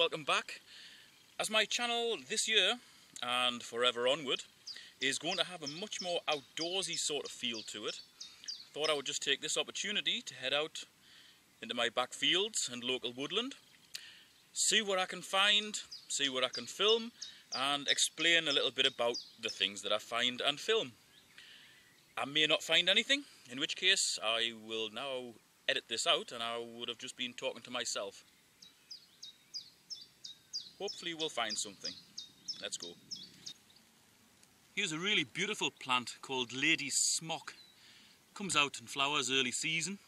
welcome back. As my channel this year and forever onward is going to have a much more outdoorsy sort of feel to it, I thought I would just take this opportunity to head out into my back fields and local woodland, see what I can find, see what I can film and explain a little bit about the things that I find and film. I may not find anything, in which case I will now edit this out and I would have just been talking to myself. Hopefully we'll find something. Let's go. Here's a really beautiful plant called Lady's Smock. Comes out and flowers early season.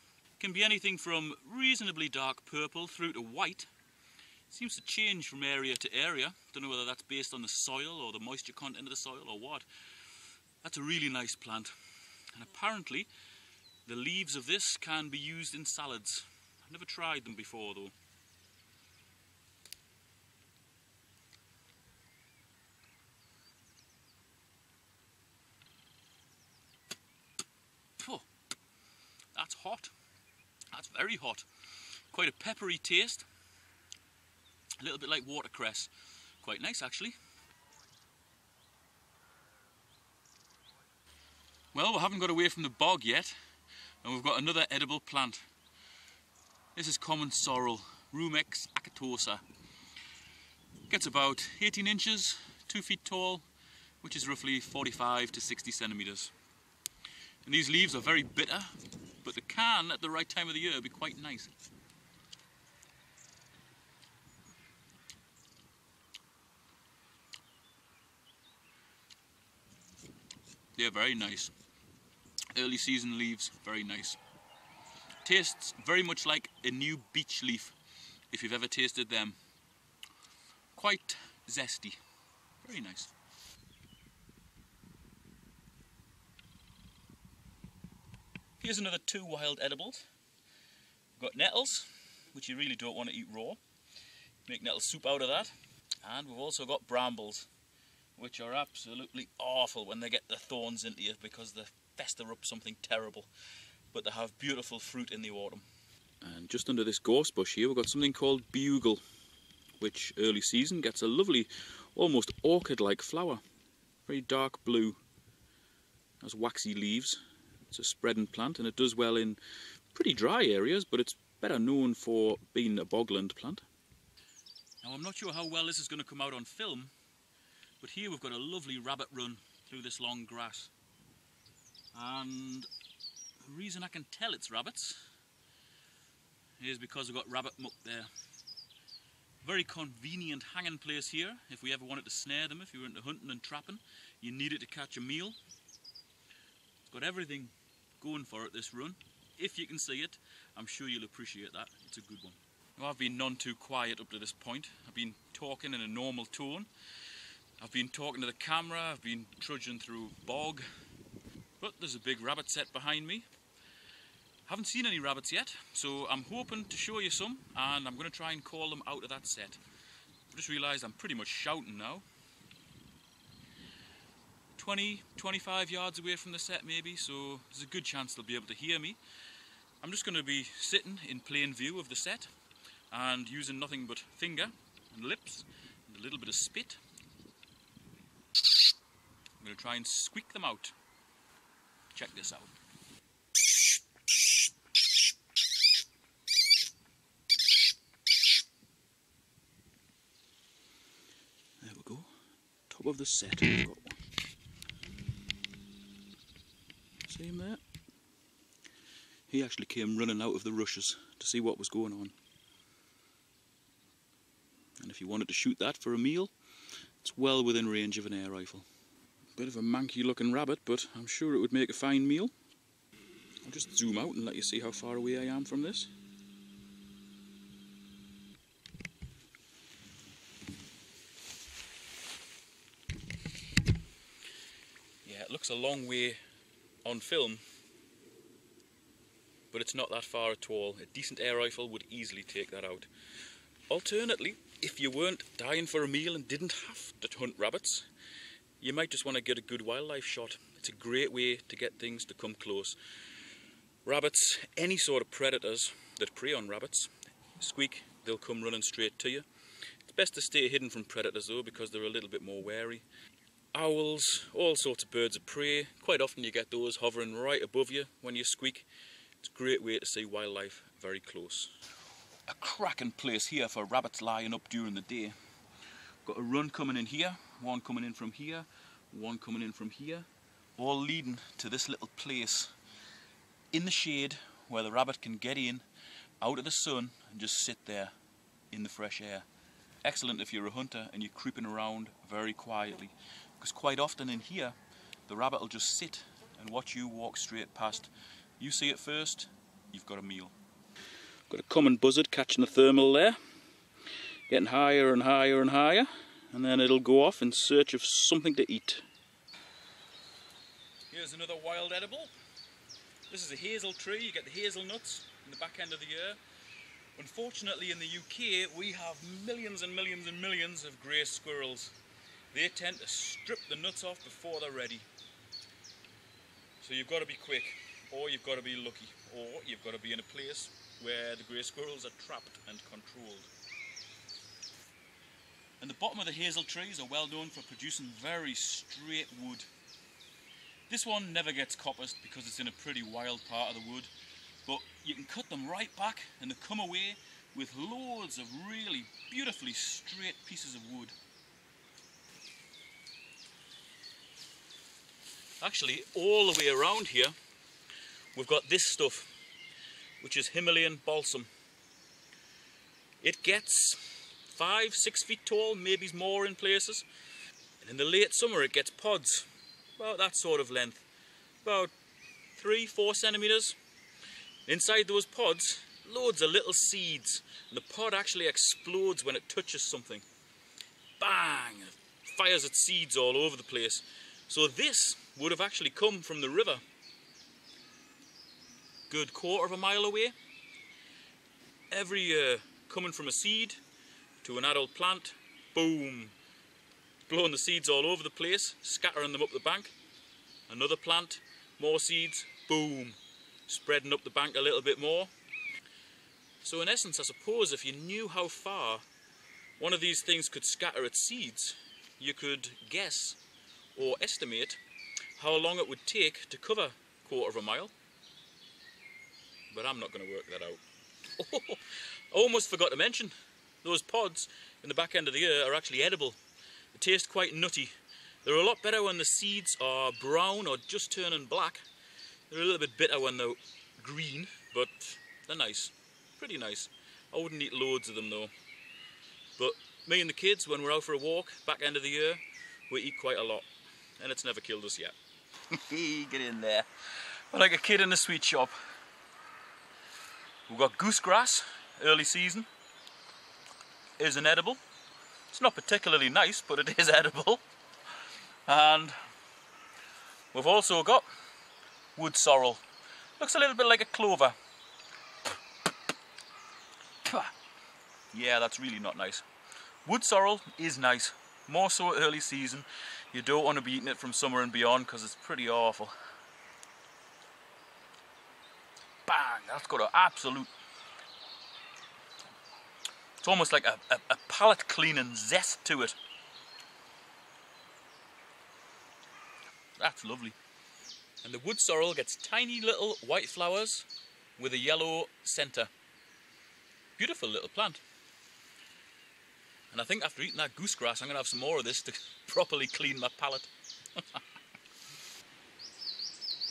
Can be anything from reasonably dark purple through to white. Seems to change from area to area. Don't know whether that's based on the soil or the moisture content of the soil or what. That's a really nice plant. And apparently the leaves of this can be used in salads. I've never tried them before though. That's hot. That's very hot. Quite a peppery taste. A little bit like watercress. Quite nice actually. Well, we haven't got away from the bog yet, and we've got another edible plant. This is common sorrel, Rumex acetosa. Gets about 18 inches, 2 feet tall, which is roughly 45 to 60 centimetres. And these leaves are very bitter, but they can, at the right time of the year, be quite nice. They're very nice. Early season leaves, very nice. Tastes very much like a new beech leaf, if you've ever tasted them. Quite zesty, very nice. Here's another two wild edibles. We've got nettles, which you really don't want to eat raw. Make nettle soup out of that. And we've also got brambles, which are absolutely awful when they get the thorns into you because they fester up something terrible. But they have beautiful fruit in the autumn. And just under this gorse bush here, we've got something called bugle, which early season gets a lovely, almost orchid-like flower. Very dark blue. Has waxy leaves. It's a spreading plant and it does well in pretty dry areas, but it's better known for being a bogland plant. Now I'm not sure how well this is going to come out on film, but here we've got a lovely rabbit run through this long grass. And the reason I can tell it's rabbits is because we've got rabbit muck there. Very convenient hanging place here if we ever wanted to snare them, if you were into hunting and trapping. You need it to catch a meal. It's got everything going for it this run. If you can see it, I'm sure you'll appreciate that. It's a good one. I've been none too quiet up to this point. I've been talking in a normal tone. I've been talking to the camera, I've been trudging through bog. But there's a big rabbit set behind me. Haven't seen any rabbits yet, so I'm hoping to show you some and I'm going to try and call them out of that set. I've just realised I'm pretty much shouting now. 20, 25 yards away from the set maybe, so there's a good chance they'll be able to hear me. I'm just going to be sitting in plain view of the set and using nothing but finger and lips and a little bit of spit. I'm going to try and squeak them out. Check this out. There we go. Top of the set. We've got one. See there? He actually came running out of the rushes to see what was going on. And if you wanted to shoot that for a meal, it's well within range of an air rifle. Bit of a manky looking rabbit, but I'm sure it would make a fine meal. I'll just zoom out and let you see how far away I am from this. Yeah, it looks a long way on film, but it's not that far at all. A decent air rifle would easily take that out. Alternately, if you weren't dying for a meal and didn't have to hunt rabbits, you might just want to get a good wildlife shot. It's a great way to get things to come close. Rabbits, any sort of predators that prey on rabbits, squeak, they'll come running straight to you. It's best to stay hidden from predators though because they're a little bit more wary. Owls, all sorts of birds of prey. Quite often you get those hovering right above you when you squeak. It's a great way to see wildlife very close. A cracking place here for rabbits lying up during the day. Got a run coming in here, one coming in from here, one coming in from here, all leading to this little place in the shade where the rabbit can get in, out of the sun and just sit there in the fresh air. Excellent if you're a hunter and you're creeping around very quietly because quite often in here the rabbit will just sit and watch you walk straight past. You see it first, you've got a meal. Got a common buzzard catching the thermal there, getting higher and higher and higher and then it'll go off in search of something to eat. Here's another wild edible. This is a hazel tree, you get the hazelnuts in the back end of the year. Unfortunately in the UK we have millions and millions and millions of grey squirrels. They tend to strip the nuts off before they're ready. So you've got to be quick, or you've got to be lucky, or you've got to be in a place where the grey squirrels are trapped and controlled. And the bottom of the hazel trees are well known for producing very straight wood. This one never gets coppiced because it's in a pretty wild part of the wood, but you can cut them right back and they come away with loads of really beautifully straight pieces of wood. Actually, all the way around here, we've got this stuff, which is Himalayan balsam. It gets five, six feet tall, maybe more in places. And in the late summer, it gets pods, about that sort of length, about three, four centimeters. Inside those pods, loads of little seeds. And the pod actually explodes when it touches something. Bang! It Fires its seeds all over the place. So this would have actually come from the river. Good quarter of a mile away. Every year, coming from a seed to an adult plant, boom, blowing the seeds all over the place, scattering them up the bank. Another plant, more seeds, boom, spreading up the bank a little bit more. So in essence, I suppose if you knew how far one of these things could scatter its seeds, you could guess or estimate how long it would take to cover a quarter of a mile. But I'm not going to work that out. I almost forgot to mention, those pods in the back end of the ear are actually edible. They taste quite nutty. They're a lot better when the seeds are brown or just turning black. They're a little bit bitter when they're green, but they're nice. Pretty nice. I wouldn't eat loads of them though. But me and the kids, when we're out for a walk, back end of the year, we eat quite a lot. And it's never killed us yet. Get in there. Like a kid in a sweet shop. We've got goosegrass, early season. Is an edible. It's not particularly nice, but it is edible. And we've also got wood sorrel. Looks a little bit like a clover. Yeah, that's really not nice. Wood sorrel is nice. More so early season. You don't want to be eating it from somewhere and beyond because it's pretty awful. Bang! That's got an absolute... It's almost like a, a, a palate cleaning zest to it. That's lovely. And the wood sorrel gets tiny little white flowers with a yellow centre. Beautiful little plant. And I think after eating that goosegrass, I'm going to have some more of this to properly clean my palate.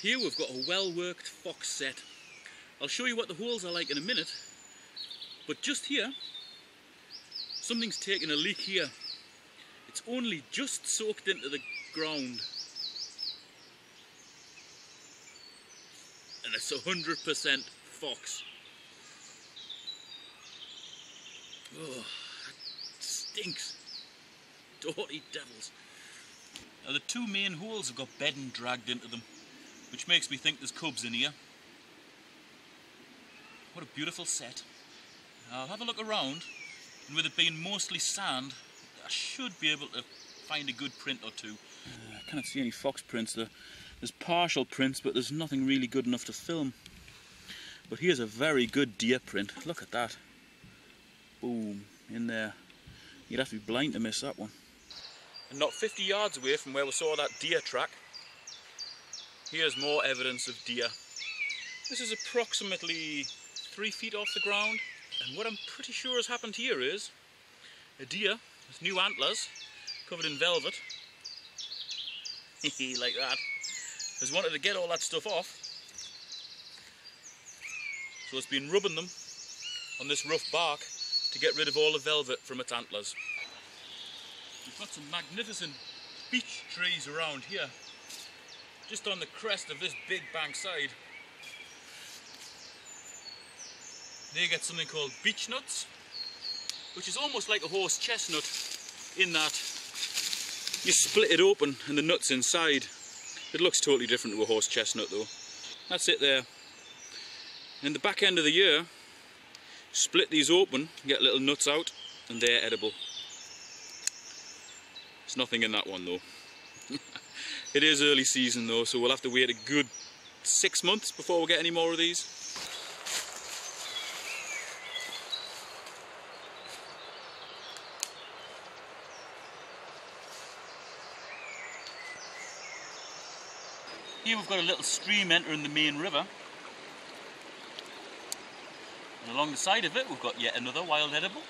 Here we've got a well-worked fox set. I'll show you what the holes are like in a minute. But just here, something's taken a leak here. It's only just soaked into the ground. And it's 100% fox. Oh stinks. Dirty devils. Now the two main holes have got bedding dragged into them, which makes me think there's cubs in here. What a beautiful set. I'll have a look around, and with it being mostly sand, I should be able to find a good print or two. Uh, I can't see any fox prints there. There's partial prints, but there's nothing really good enough to film. But here's a very good deer print. Look at that. Boom, in there You'd have to be blind to miss that one. And not 50 yards away from where we saw that deer track, here's more evidence of deer. This is approximately three feet off the ground. And what I'm pretty sure has happened here is a deer with new antlers covered in velvet, like that, has wanted to get all that stuff off. So it's been rubbing them on this rough bark to get rid of all the velvet from its antlers. We've got some magnificent beech trees around here, just on the crest of this big bank side. They get something called beech nuts, which is almost like a horse chestnut in that you split it open and the nuts inside. It looks totally different to a horse chestnut though. That's it there. In the back end of the year, split these open, get little nuts out, and they're edible. There's nothing in that one though. it is early season though, so we'll have to wait a good six months before we get any more of these. Here we've got a little stream entering the main river. Along the side of it we've got yet another wild edible.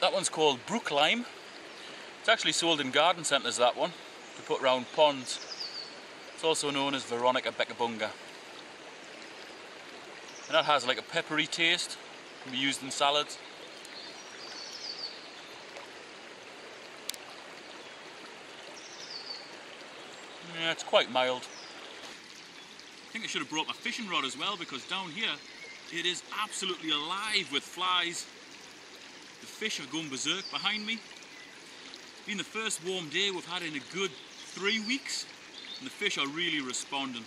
That one's called brook lime. It's actually sold in garden centres that one, to put round ponds. It's also known as Veronica Beccabunga. And that has like a peppery taste, can be used in salads. Yeah, it's quite mild. I think I should have brought my fishing rod as well because down here it is absolutely alive with flies. The fish are going berserk behind me. Been the first warm day we've had in a good three weeks and the fish are really responding.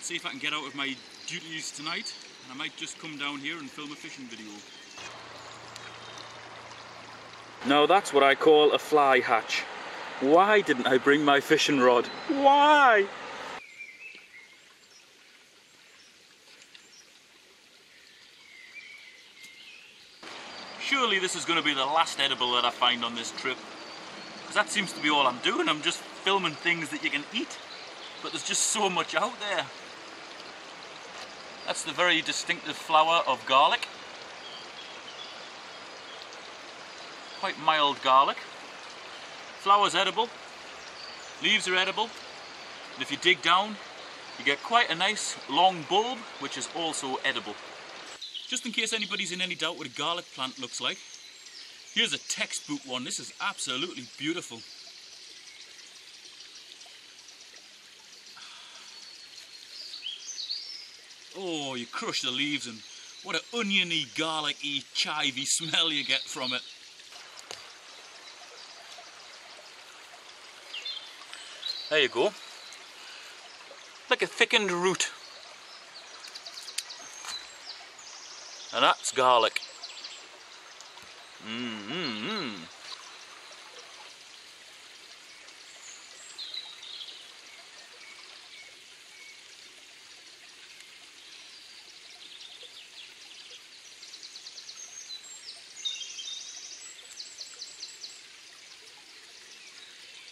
See if I can get out of my duties tonight and I might just come down here and film a fishing video. Now that's what I call a fly hatch. Why didn't I bring my fishing rod? Why? This is going to be the last edible that I find on this trip. Because that seems to be all I'm doing. I'm just filming things that you can eat. But there's just so much out there. That's the very distinctive flower of garlic. Quite mild garlic. Flower's edible, leaves are edible, and if you dig down, you get quite a nice long bulb, which is also edible. Just in case anybody's in any doubt what a garlic plant looks like, here's a textbook one. This is absolutely beautiful. Oh, you crush the leaves and what an oniony, garlicky, chivy smell you get from it. There you go. Like a thickened root. And that's garlic. Mmm, mmm, mmm.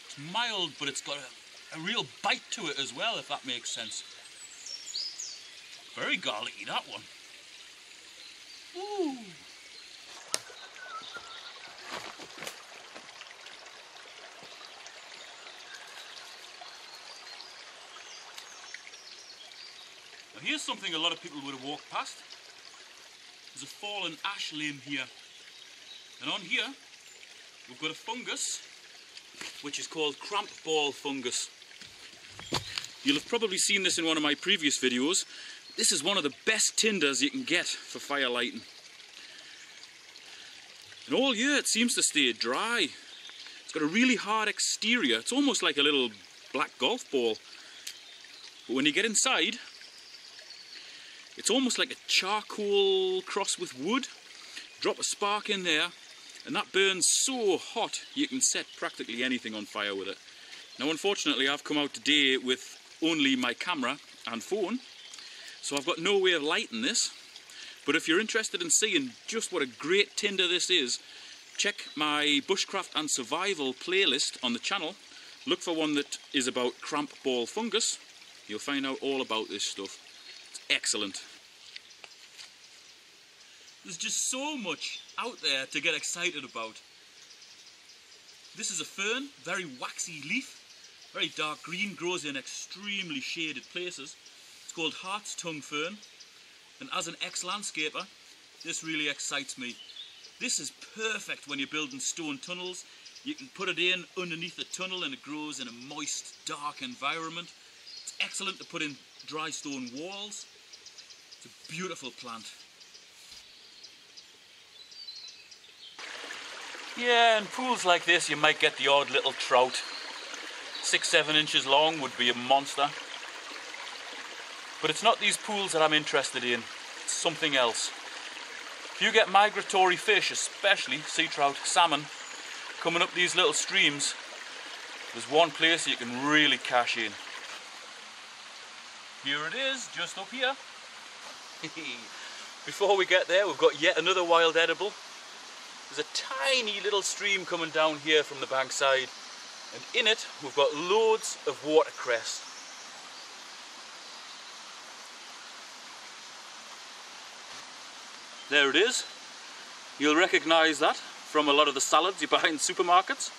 It's mild, but it's got a a real bite to it as well, if that makes sense. Very garlicky, that one. Now here's something a lot of people would have walked past. There's a fallen ash limb here. And on here, we've got a fungus, which is called cramp ball fungus. You'll have probably seen this in one of my previous videos. This is one of the best tinders you can get for fire lighting. And all year it seems to stay dry. It's got a really hard exterior. It's almost like a little black golf ball. But when you get inside, it's almost like a charcoal cross with wood. Drop a spark in there, and that burns so hot you can set practically anything on fire with it. Now unfortunately I've come out today with only my camera and phone. So I've got no way of lighting this. But if you're interested in seeing just what a great tinder this is, check my bushcraft and survival playlist on the channel. Look for one that is about cramp ball fungus. You'll find out all about this stuff. It's excellent. There's just so much out there to get excited about. This is a fern, very waxy leaf, very dark green, grows in extremely shaded places. Called Hart's Tongue Fern, and as an ex-landscaper, this really excites me. This is perfect when you're building stone tunnels. You can put it in underneath the tunnel and it grows in a moist, dark environment. It's excellent to put in dry stone walls. It's a beautiful plant. Yeah, in pools like this you might get the odd little trout. Six, seven inches long would be a monster. But it's not these pools that I'm interested in, it's something else. If you get migratory fish, especially sea trout, salmon, coming up these little streams, there's one place you can really cash in. Here it is, just up here. Before we get there, we've got yet another wild edible. There's a tiny little stream coming down here from the bankside, and in it we've got loads of watercress. There it is. You'll recognise that from a lot of the salads you buy in supermarkets.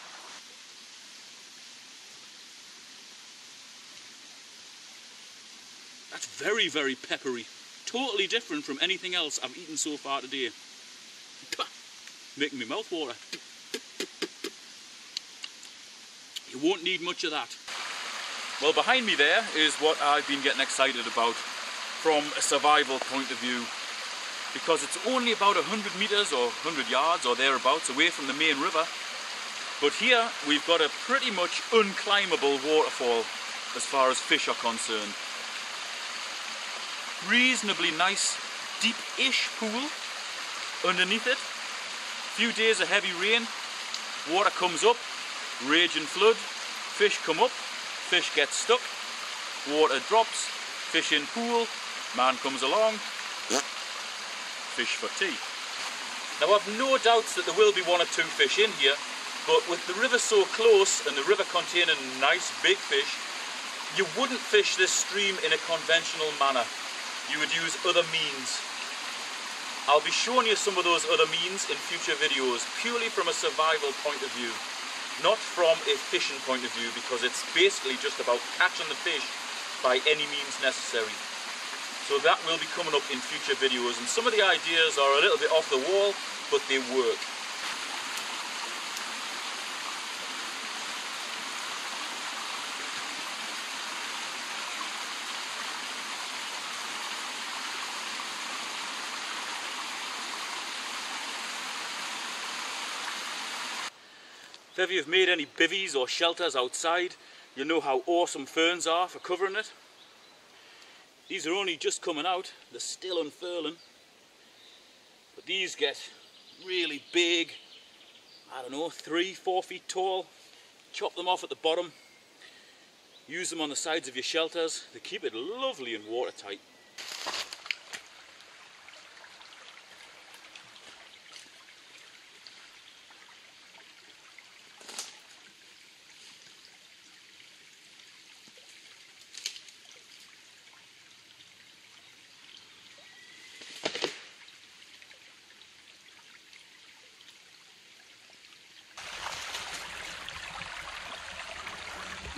That's very, very peppery. Totally different from anything else I've eaten so far today. Making me mouth water. You won't need much of that. Well, behind me there is what I've been getting excited about from a survival point of view because it's only about 100 metres or 100 yards or thereabouts away from the main river. But here we've got a pretty much unclimbable waterfall as far as fish are concerned. Reasonably nice, deep-ish pool underneath it. Few days of heavy rain, water comes up, raging flood, fish come up, fish get stuck, water drops, fish in pool, man comes along, fish for tea. Now I've no doubts that there will be one or two fish in here, but with the river so close and the river containing nice big fish, you wouldn't fish this stream in a conventional manner. You would use other means. I'll be showing you some of those other means in future videos, purely from a survival point of view, not from a fishing point of view, because it's basically just about catching the fish by any means necessary. So that will be coming up in future videos and some of the ideas are a little bit off the wall, but they work. If you've made any bivvies or shelters outside, you know how awesome ferns are for covering it. These are only just coming out, they're still unfurling. But these get really big, I don't know, three, four feet tall. Chop them off at the bottom, use them on the sides of your shelters. They keep it lovely and watertight.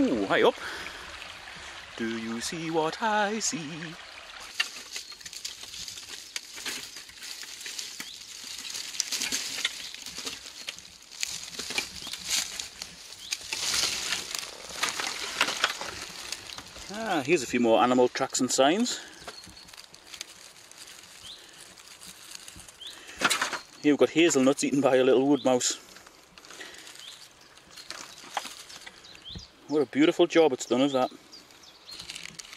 Ooh, high up. Do you see what I see? Ah, here's a few more animal tracks and signs. Here we've got hazelnuts eaten by a little wood mouse. What a beautiful job it's done of that.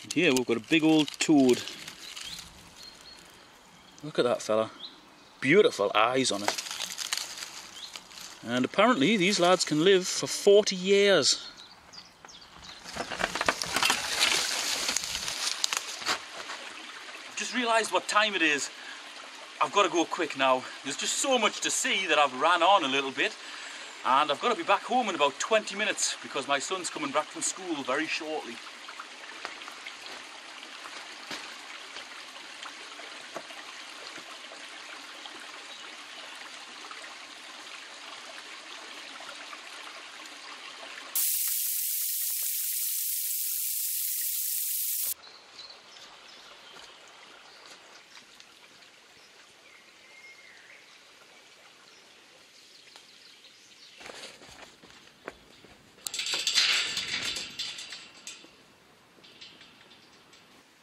And here we've got a big old toad. Look at that fella. Beautiful eyes on it. And apparently these lads can live for 40 years. Just realised what time it is. I've got to go quick now. There's just so much to see that I've ran on a little bit. And I've got to be back home in about 20 minutes because my son's coming back from school very shortly.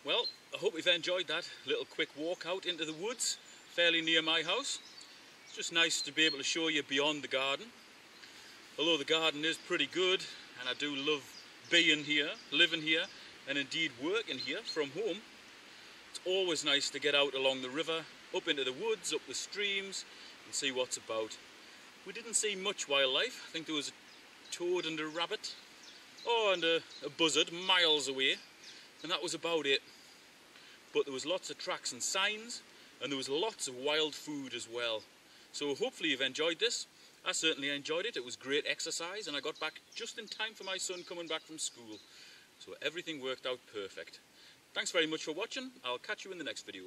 Well, I hope you've enjoyed that little quick walk out into the woods, fairly near my house. It's just nice to be able to show you beyond the garden. Although the garden is pretty good, and I do love being here, living here, and indeed working here from home, it's always nice to get out along the river, up into the woods, up the streams, and see what's about. We didn't see much wildlife. I think there was a toad and a rabbit. Oh, and a, a buzzard miles away and that was about it. But there was lots of tracks and signs, and there was lots of wild food as well. So hopefully you've enjoyed this. I certainly enjoyed it. It was great exercise, and I got back just in time for my son coming back from school. So everything worked out perfect. Thanks very much for watching. I'll catch you in the next video.